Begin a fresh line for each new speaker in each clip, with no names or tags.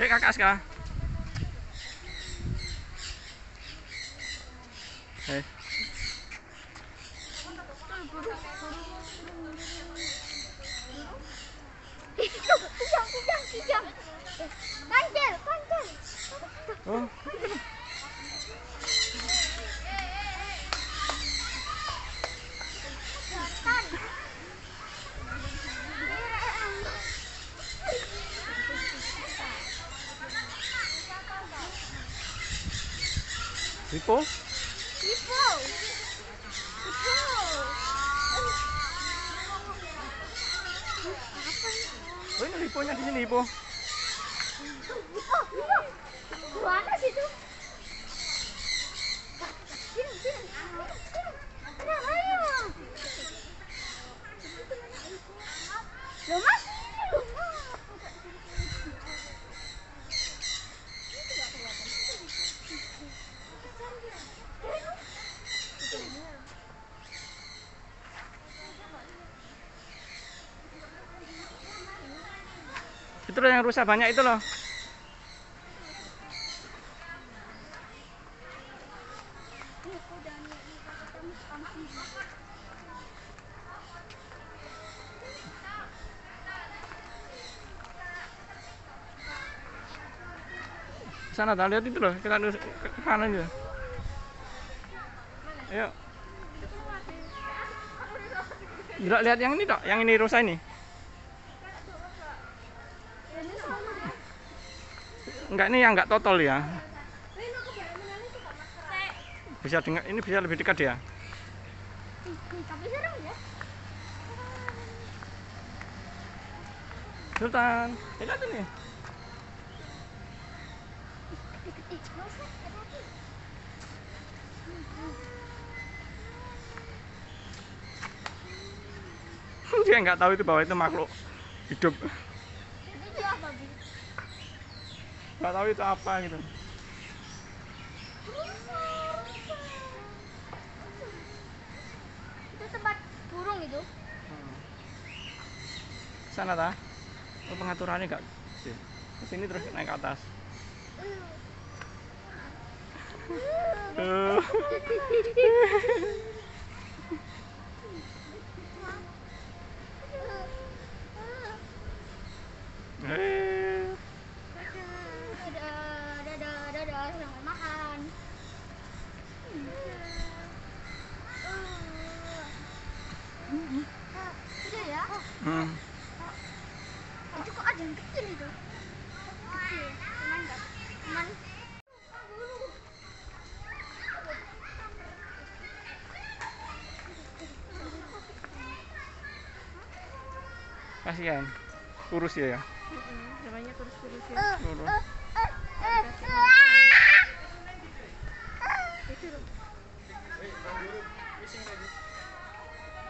Yuk kakak sekarang.
Kijang, kijang, kijang. Kancil, kancil.
oh, Ripo.
Ipo. Ipo.
Oh ini riponya di sini, Ripo.
Ipo, Ipo. Mana situ? Sini, sini. Ada ayo. Loh, Mas. Loh, Mas.
Itu loh yang rusak banyak itu loh. Sana dah lihat itu loh, kita lurus ke kanan juga. Ayo. Gila lihat yang ini dok, yang ini rusak ini. Enggak ini yang enggak total ya. Bisa dengar ini bisa lebih dekat ya.
Ya.
Sultan, lihat ini. Dia nggak tahu itu bahwa itu makhluk hidup.
Jadi dia apa, Bi?
Nggak tahu itu apa gitu.
Itu tempat burung itu.
Sana ta? Oh, pengaturannya nggak. Ke sini terus naik ke atas. Tuh. Eh.
Dadah, dadah, dadah, selamat makan. Udah ya?
Hmm.
Itu kok ada yang kecil itu? Kecil, cuman nggak, cuman
Kasihan. Kurus ya ya.
namanya kurus-kurus ya
Eh,
Kurus.
eh, eh,
itu loh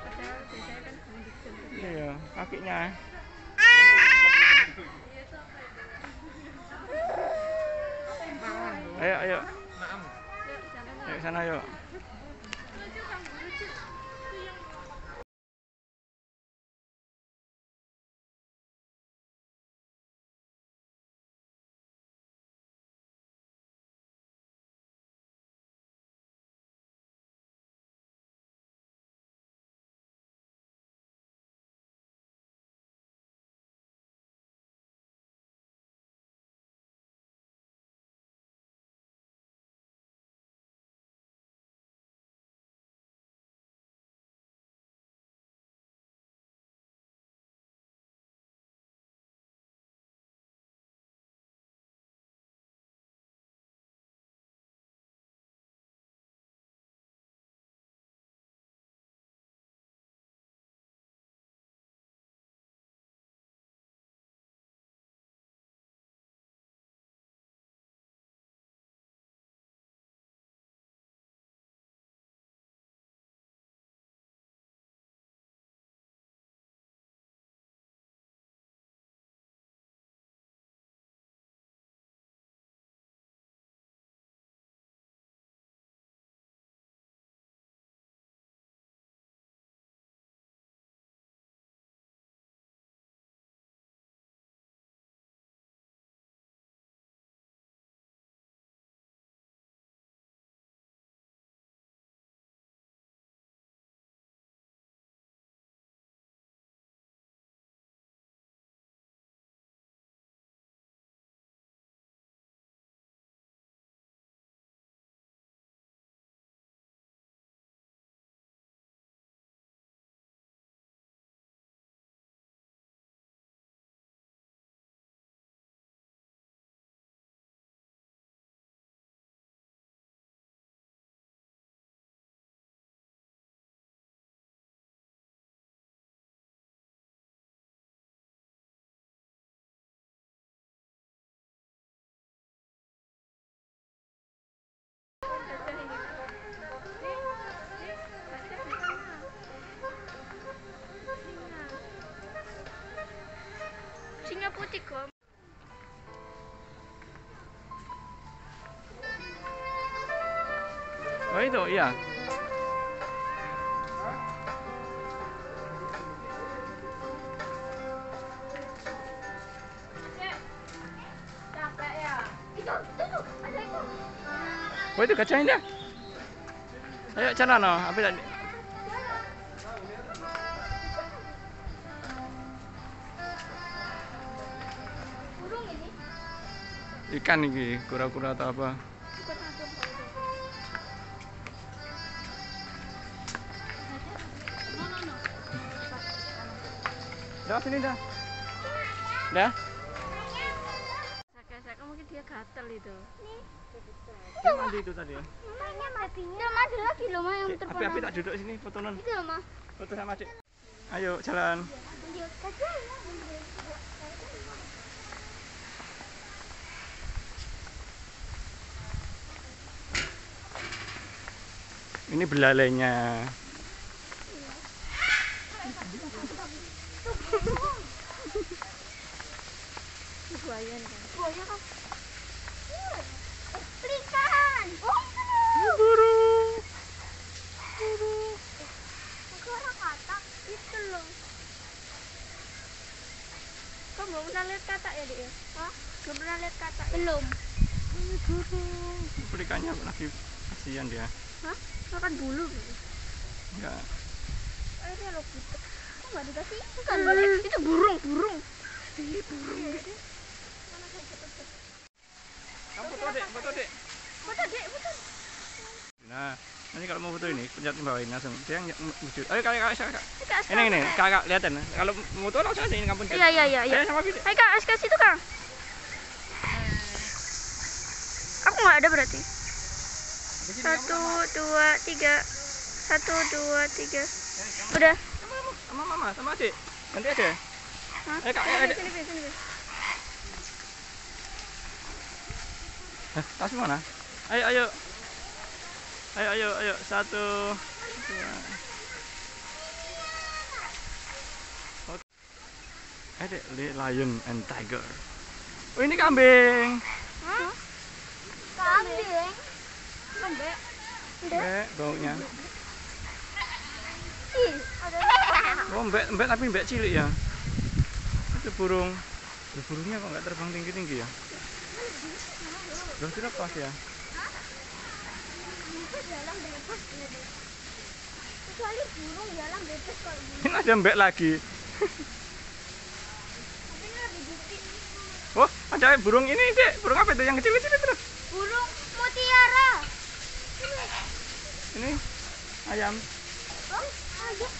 padahal biasanya kan bunyi jemput
Iya, kakinya. Ayo, ayo.
yuk jalan
Ayo sana yuk. Itu, iya.
Ya.
Oh itu kacain dia. Ayo jalan no, apa tadi?
Ini.
Ikan iki, kura-kura atau apa? Dah sini dah. Dah.
Saka-saka mungkin dia gatel itu.
Dia mandi itu tadi ya.
Mainnya babinya. Loh, ada lagi loh, Ma, yang terbang.
Api-api tak duduk sini fotonan.
Itu loh, Ma.
Foto sama Cik. Ayo jalan.
Dia.
Ini belalainya.
Buayan kan.
Buaya kan? Eh, Pelikan. Oh, itu loh.
Burung.
Suara katak. Itu loh.
Kau belum pernah lihat katak ya, Dik? ya?
Hah?
Belum pernah lihat katak? ya?
Belum.
Pelikannya lagi kasihan dia.
Hah? Makan bulu. gitu.
Ya.
Airnya lo gitu. Kok nggak dikasih ikan?
Kan itu burung, burung. Ih, burung.
Kamu foto dek, foto dek.
Foto dek, foto.
Nah, nanti kalau mau foto ini, pencet bawain langsung. Dia yang wujud. Ayo kakak, kakak.
Kak,
Ini ini, kakak lihatin. Kalau foto langsung aja ini kamu pencet.
Iya, iya, iya, iya.
Ayo sama video.
Hai Kak, kasih situ Kak. Aku nggak ada berarti. Satu, dua, tiga. Satu, dua, tiga. Udah.
Sama, mama, sama adik. Nanti aja. Ayo kak, ayo
Sini, sini, sini, sini.
Eh, tas mana? Ayo, ayo. Ayo, ayo, ayo. Satu, dua. Oke. Adik, li- lion and tiger. Oh, ini kambing.
Hah? Kambing. Kambing.
Mbek, baunya.
Ih, ada
Oh, mbek, mbek tapi mbek cilik ya. Itu burung. Burungnya kok nggak terbang tinggi-tinggi ya? Itu lepas ya?
jalan bebas ini deh. Kecuali burung jalan bebas kalau gini.
Ini ada mbek lagi.
Tapi ini lebih bukti.
Oh, ada burung ini, Dek. Burung apa itu? Yang kecil-kecil itu.
Burung mutiara.
Ini ayam.
Oh, ya?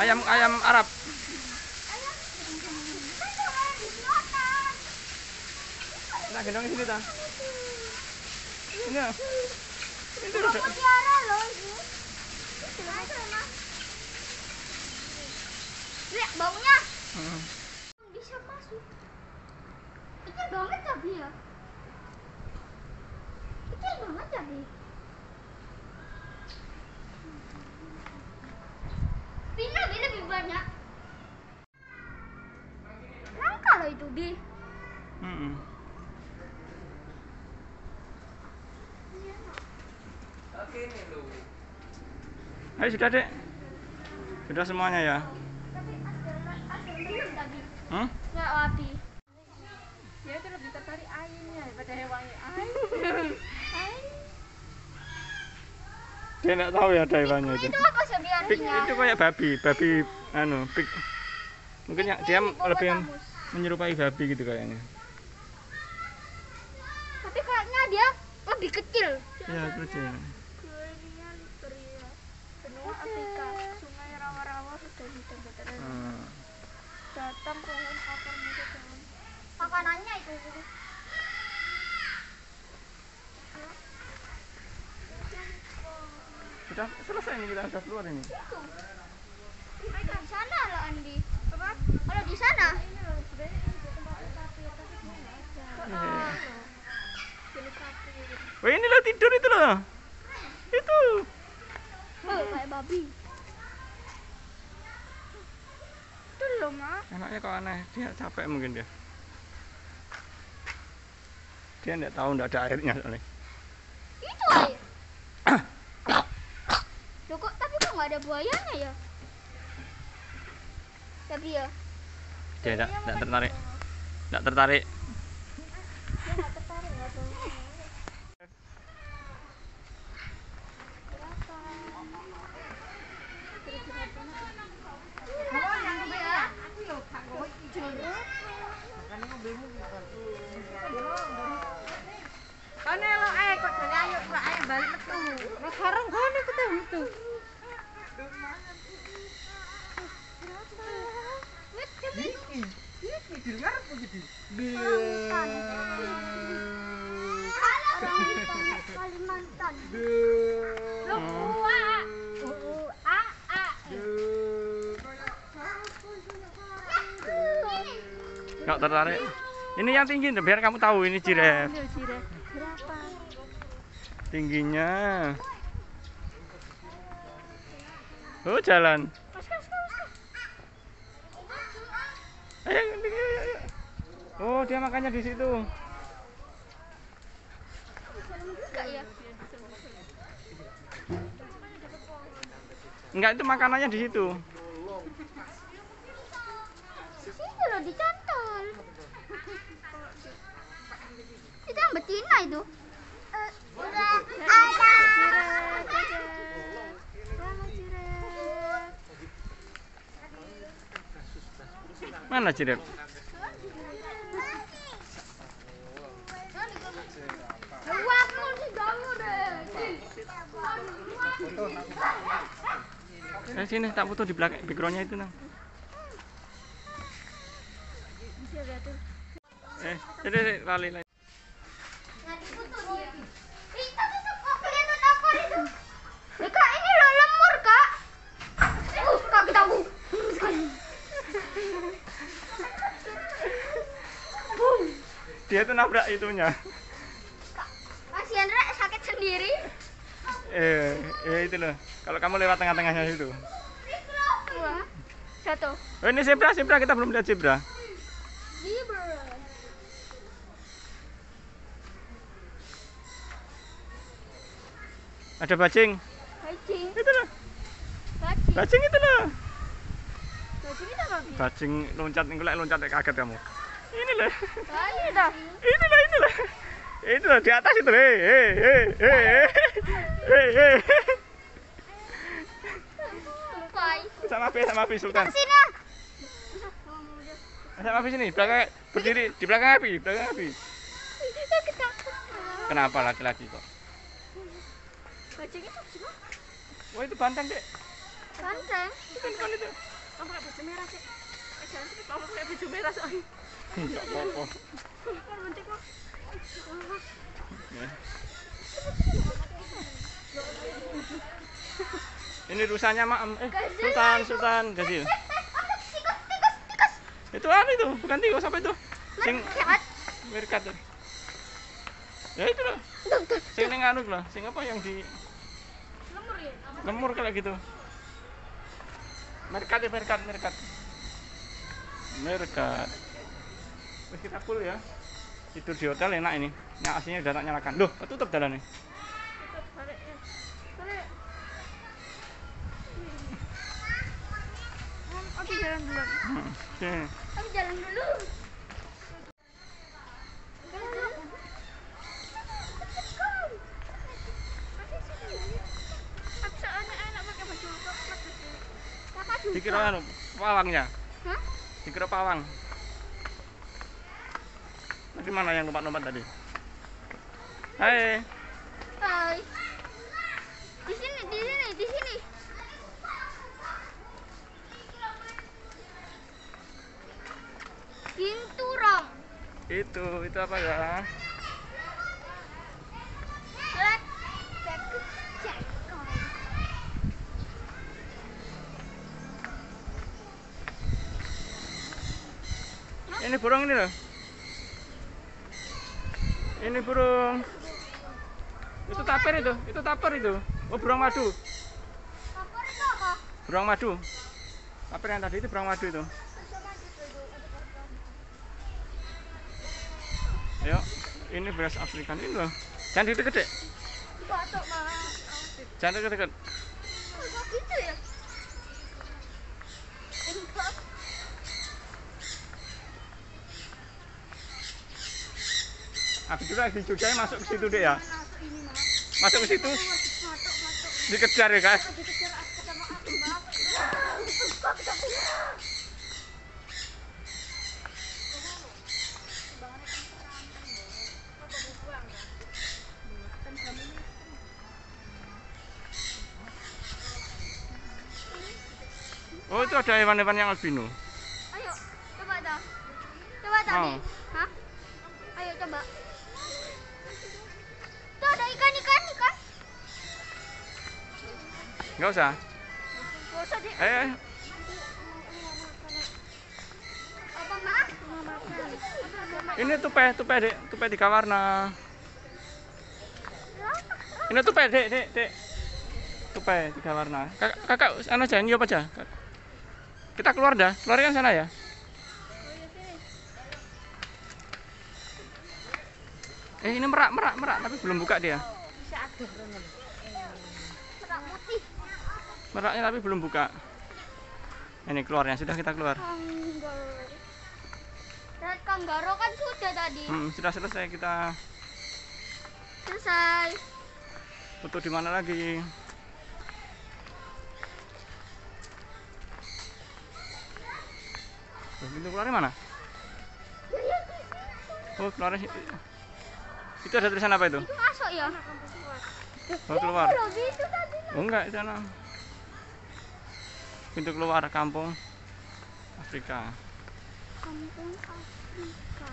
Ayam ayam Arab.
Ayam. Kan sama di selatan.
Nah, gendong sini ta. Ini. Ini udah.
mutiara loh ini. Lihat baunya.
Hmm.
Bisa masuk. Kecil banget tapi ya. Kecil banget tapi. Pina Bi lebih banyak. Langka loh itu Bi.
Hmm. Ayo sudah, Dek. Sudah semuanya ya.
Tapi ada ada belum tadi.
Hmm?
Ya Abi.
Dia itu lebih tertarik ayamnya daripada hewannya. Ain.
Dia nggak tahu ya ada hewannya itu.
Itu apa
Pig
sebenarnya?
itu kayak babi, babi anu, pig. Mungkin ya, dia lebih menyerupai babi gitu kayaknya.
Tapi kayaknya dia lebih kecil.
Ya, kecil.
Afrika. Sungai rawa-rawa sudah hitam veteran.
Hmm.
Batang pohon akar muda daun.
Makanannya itu.
Sudah selesai ini kita sudah keluar ini.
Itu. Mereka di sana loh Andi. Apa? Kalau di sana.
Wah ini loh tidur itu loh. Itu.
Oh, kayak babi.
Itu loh mak.
Anak Makanya kok aneh, dia capek mungkin dia. Dia enggak tahu enggak ada airnya soalnya.
Itu air. Loh kok tapi kok nggak ada buayanya ya? Tapi ya,
Dia enggak tertarik. Enggak tertarik.
dia nggak tertarik nggak tahu.
Kone lo ae kok jane ayo kok ae balik metu. Nek bareng kone ketemu tuh.
Kalimantan.
Lo kuat.
Enggak tertarik. Ini yang tinggi biar kamu tahu ini jiref.
Berapa?
Tingginya. Oh, jalan. Ayo, ayo, ayo, ayo. Oh, dia makannya di situ.
Enggak
itu makanannya di situ.
Di loh dicantol. Itu yang betina itu.
Mana
deh.
Eh, sini tak foto di belakang backgroundnya itu nang. Eh, jadi lali lali.
Itu itu? Kak, ini loh lemur, Kak. Uh, Kak, tahu.
Dia tuh nabrak itunya.
Kasihan Rek, sakit sendiri.
Eh, eh itu loh. Kalau kamu lewat tengah-tengahnya situ.
Wah, jatuh.
Oh, ini zebra, zebra kita belum lihat. Zebra. Ada bajing.
Bajing.
Itu loh.
Bajing.
Bajing itu loh.
Bajing itu apa?
Bajing loncat, engko loncat kaget kamu. Ini loh.
Bajing dah.
Ini loh, ini loh. Itu loh di atas itu. Hei, hei, hei, hei, hei, hei. Sama Api, sama Api Sultan.
Sini.
Sama Api sini, belakang berdiri di belakang Api, belakang Api. Kenapa laki-laki kok?
Bajing itu gimana?
Wah itu banteng dek.
Banteng.
Itu kan itu.
Kamu pakai baju merah sih. Eh, jangan sih kamu pakai baju merah soalnya.
Enggak apa-apa.
Kan bentik kok.
Ini rusanya mak eh Sultan Sultan Jazil.
Tikus, tikus, tikus.
Itu apa itu? Bukan tikus apa itu? Sing
Merkat.
Ya itu loh. Sing ning anu lah. Sing apa yang di
Lemur ya.
kayak gitu. Merkat ya merkat merkat. Merkat. Terus kita full ya. Tidur di hotel enak ini. Yang aslinya udah tak nyalakan. Duh, ketutup jalan nih.
Tutup balik ya. Balik. Oke jalan dulu.
Hmm. Sini.
Aku jalan dulu.
Aku soalnya enak pakai baju coklat gitu.
Kakak juga.
Dikira anu pawangnya.
Hah?
Dikira pawang. Tadi mana yang lompat-lompat tadi? Hai.
Hai. Di sini, di sini, di sini. Binturong.
Itu, itu apa ya? ini burung ini loh ini burung itu taper itu itu taper itu oh burung madu burung madu taper yang tadi itu burung madu itu Ayo, ini beras Afrikan ini loh. Jangan deket-deket. Jangan deket-deket.
Gitu ya?
Aku juga di Jogja masuk ke situ deh ya.
Masuk
ke situ, dikejar ya guys. Oh itu ada hewan-hewan yang albino.
Ayo, coba dah. Coba tadi.
Mau. Enggak usah.
Gak usah deh.
Eh, ini tupai, tupai dek, tupai tiga warna. Ini tupai dek, dek, dek. Tupai tiga warna. Kakak, kakak, sana aja, nyop aja. Kita keluar dah, keluar kan sana ya. Eh ini merak, merak, merak, tapi belum buka dia.
Serak putih.
Meraknya tapi belum buka. Ini keluarnya, sudah kita keluar.
Kanggaro. Red kanggaro kan sudah tadi.
Hmm, sudah selesai kita
Selesai.
foto di mana lagi? Pintu keluarnya mana? Oh, keluarnya itu ada tulisan apa itu?
Itu masuk ya?
Oh, keluar. Oh, enggak, di sana. Pintu keluar kampung Afrika.
Kampung Afrika.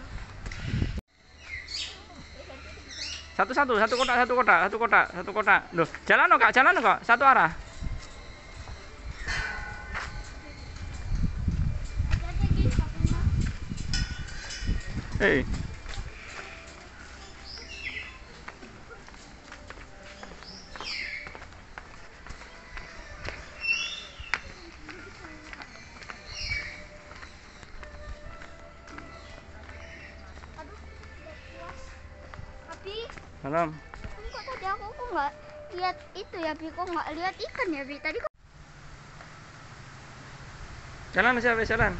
Satu satu, satu kotak, satu kotak, satu kotak, satu kotak. Loh, jalan loh kak, jalan loh kak, satu arah.
Jadi
Salam.
kok tadi aku kok nggak lihat itu ya, Bi? Kok nggak lihat ikan ya, Bi? Tadi kok
Jalan aja, Be, jalan.